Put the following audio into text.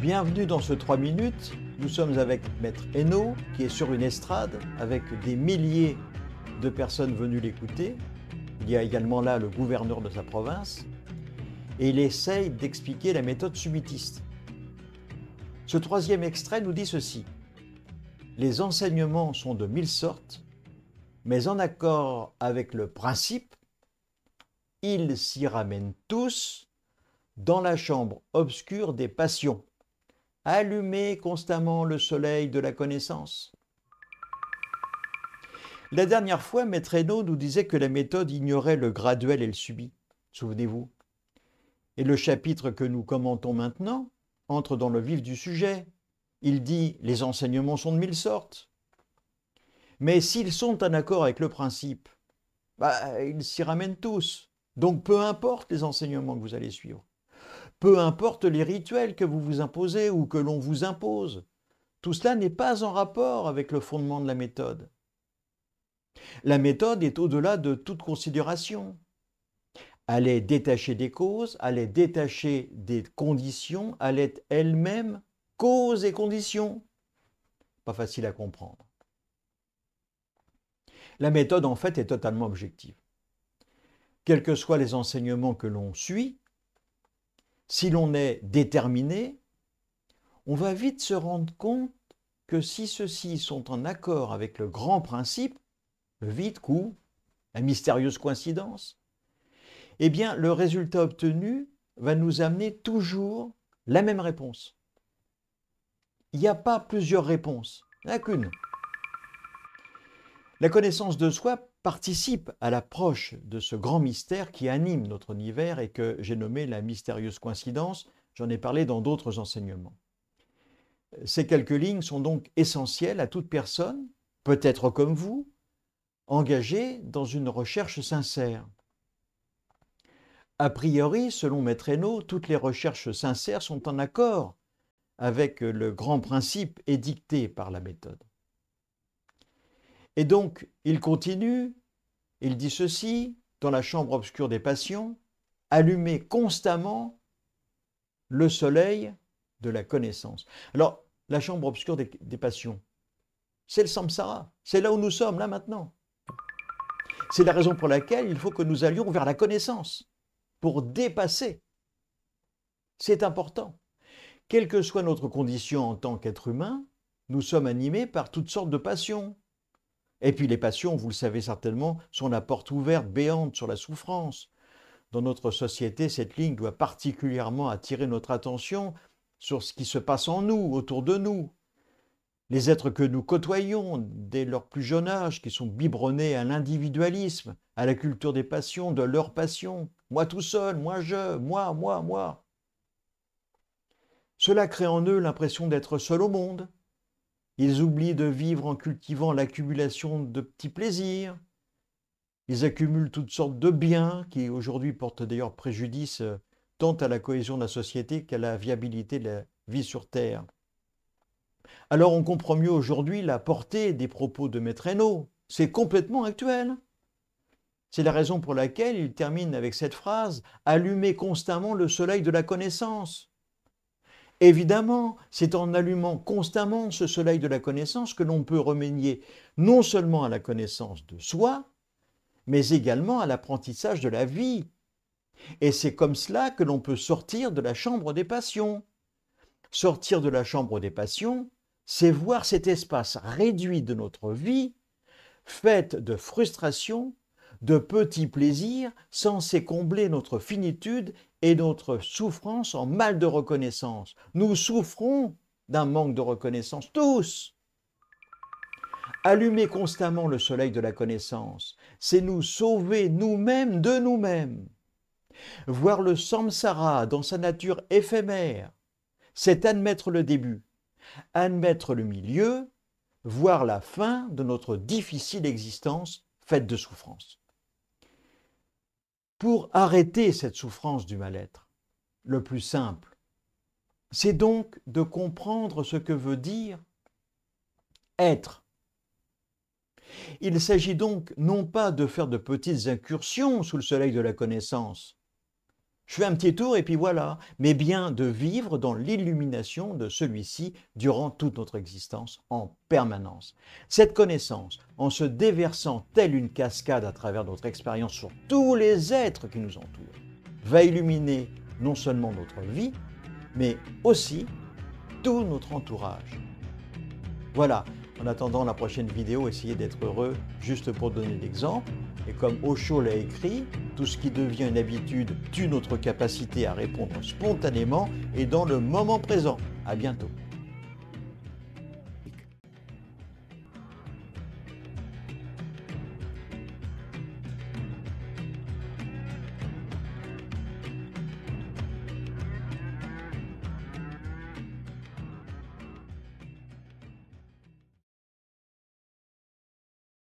Bienvenue dans ce 3 minutes. Nous sommes avec Maître Hainaut qui est sur une estrade avec des milliers de personnes venues l'écouter. Il y a également là le gouverneur de sa province. Et il essaye d'expliquer la méthode subitiste. Ce troisième extrait nous dit ceci. Les enseignements sont de mille sortes, mais en accord avec le principe, ils s'y ramènent tous dans la chambre obscure des passions allumer constamment le soleil de la connaissance. La dernière fois, Maître Hainaut nous disait que la méthode ignorait le graduel et le subit. Souvenez-vous. Et le chapitre que nous commentons maintenant entre dans le vif du sujet. Il dit les enseignements sont de mille sortes. Mais s'ils sont en accord avec le principe, bah, ils s'y ramènent tous. Donc peu importe les enseignements que vous allez suivre. Peu importe les rituels que vous vous imposez ou que l'on vous impose, tout cela n'est pas en rapport avec le fondement de la méthode. La méthode est au-delà de toute considération. Elle est détachée des causes, elle est détachée des conditions, elle est elle-même cause et condition. Pas facile à comprendre. La méthode, en fait, est totalement objective. Quels que soient les enseignements que l'on suit, si l'on est déterminé, on va vite se rendre compte que si ceux-ci sont en accord avec le grand principe, le vide coup, la mystérieuse coïncidence, eh bien le résultat obtenu va nous amener toujours la même réponse. Il n'y a pas plusieurs réponses, il n'y en a qu'une. La connaissance de soi participe à l'approche de ce grand mystère qui anime notre univers et que j'ai nommé la mystérieuse coïncidence. J'en ai parlé dans d'autres enseignements. Ces quelques lignes sont donc essentielles à toute personne, peut-être comme vous, engagée dans une recherche sincère. A priori, selon Maître Hainaut, toutes les recherches sincères sont en accord avec le grand principe édicté par la méthode. Et donc, il continue, il dit ceci, dans la chambre obscure des passions, allumer constamment le soleil de la connaissance. Alors, la chambre obscure des, passions, c'est le samsara, c'est là où nous sommes, là maintenant. C'est la raison pour laquelle il faut que nous allions vers la connaissance, pour dépasser. C'est important. Quelle que soit notre condition en tant qu'être humain, nous sommes animés par toutes sortes de passions, et puis les passions, vous le savez certainement, sont la porte ouverte, béante sur la souffrance. Dans notre société, cette ligne doit particulièrement attirer notre attention sur ce qui se passe en nous, autour de nous. Les êtres que nous côtoyons dès leur plus jeune âge, qui sont biberonnés à l'individualisme, à la culture des passions, de leurs passions. Moi tout seul, moi je, moi, moi, moi. Cela crée en eux l'impression d'être seuls au monde, ils oublient de vivre en cultivant l'accumulation de petits plaisirs. Ils accumulent toutes sortes de biens qui aujourd'hui portent d'ailleurs préjudice euh, tant à la cohésion de la société qu'à la viabilité de la vie sur Terre. Alors on comprend mieux aujourd'hui la portée des propos de Maître Hainaut. C'est complètement actuel. C'est la raison pour laquelle il termine avec cette phrase Allumez constamment le soleil de la connaissance. Évidemment, c'est en allumant constamment ce soleil de la connaissance que l'on peut remanier non seulement à la connaissance de soi, mais également à l'apprentissage de la vie. Et c'est comme cela que l'on peut sortir de la chambre des passions. Sortir de la chambre des passions, c'est voir cet espace réduit de notre vie, fait de frustration, de petits plaisirs censés combler notre finitude et notre souffrance en mal de reconnaissance. Nous souffrons d'un manque de reconnaissance, tous. Allumer constamment le soleil de la connaissance, c'est nous sauver nous-mêmes de nous-mêmes. Voir le samsara dans sa nature éphémère, c'est admettre le début, admettre le milieu, voir la fin de notre difficile existence faite de souffrance pour arrêter cette souffrance du mal-être. Le plus simple, c'est donc de comprendre ce que veut dire être. Il s'agit donc non pas de faire de petites incursions sous le soleil de la connaissance, je fais un petit tour et puis voilà, mais bien de vivre dans l'illumination de celui-ci durant toute notre existence en permanence. Cette connaissance, en se déversant telle une cascade à travers notre expérience sur tous les êtres qui nous entourent, va illuminer non seulement notre vie, mais aussi tout notre entourage. Voilà, en attendant la prochaine vidéo, essayez d'être heureux juste pour donner l'exemple. Et comme Osho l'a écrit, tout ce qui devient une habitude tue notre capacité à répondre spontanément et dans le moment présent. À bientôt.